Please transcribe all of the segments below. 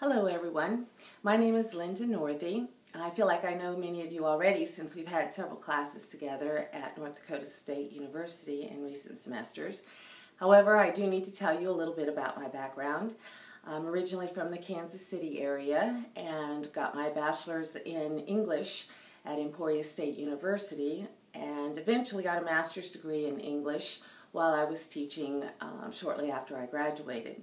Hello everyone, my name is Linda Northey. I feel like I know many of you already since we've had several classes together at North Dakota State University in recent semesters. However, I do need to tell you a little bit about my background. I'm originally from the Kansas City area and got my bachelor's in English at Emporia State University and eventually got a master's degree in English while I was teaching um, shortly after I graduated.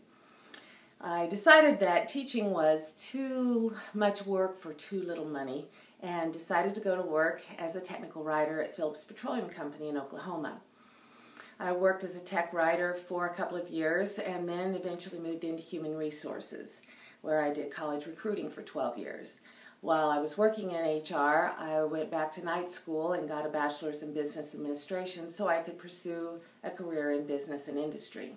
I decided that teaching was too much work for too little money and decided to go to work as a technical writer at Phillips Petroleum Company in Oklahoma. I worked as a tech writer for a couple of years and then eventually moved into human resources, where I did college recruiting for 12 years. While I was working in HR, I went back to night school and got a bachelor's in business administration so I could pursue a career in business and industry.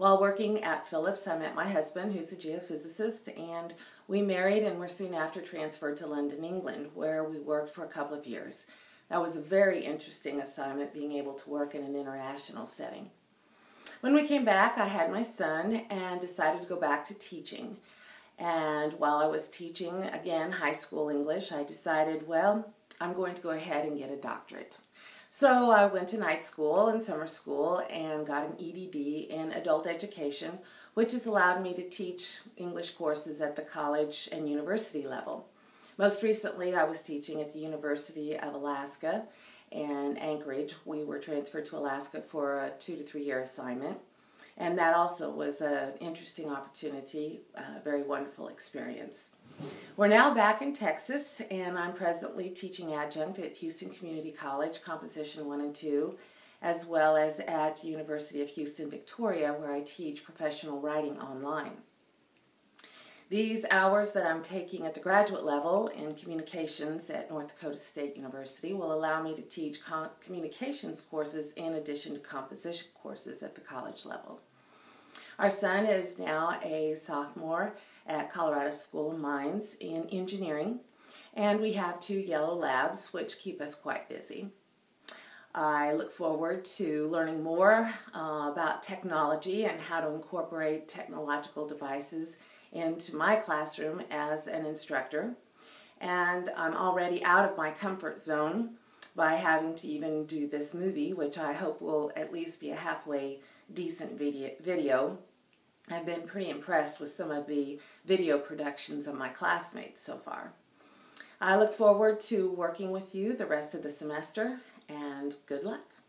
While working at Phillips, I met my husband, who's a geophysicist, and we married and were soon after transferred to London, England, where we worked for a couple of years. That was a very interesting assignment, being able to work in an international setting. When we came back, I had my son and decided to go back to teaching. And while I was teaching, again, high school English, I decided, well, I'm going to go ahead and get a doctorate. So I went to night school and summer school and got an EDD in adult education, which has allowed me to teach English courses at the college and university level. Most recently, I was teaching at the University of Alaska and Anchorage. We were transferred to Alaska for a two to three year assignment. And that also was an interesting opportunity, a very wonderful experience. We're now back in Texas, and I'm presently teaching adjunct at Houston Community College, Composition 1 and 2, as well as at University of Houston, Victoria, where I teach professional writing online. These hours that I'm taking at the graduate level in communications at North Dakota State University will allow me to teach communications courses in addition to composition courses at the college level. Our son is now a sophomore at Colorado School of Mines in engineering, and we have two yellow labs which keep us quite busy. I look forward to learning more uh, about technology and how to incorporate technological devices into my classroom as an instructor. And I'm already out of my comfort zone by having to even do this movie, which I hope will at least be a halfway decent video. I've been pretty impressed with some of the video productions of my classmates so far. I look forward to working with you the rest of the semester and good luck.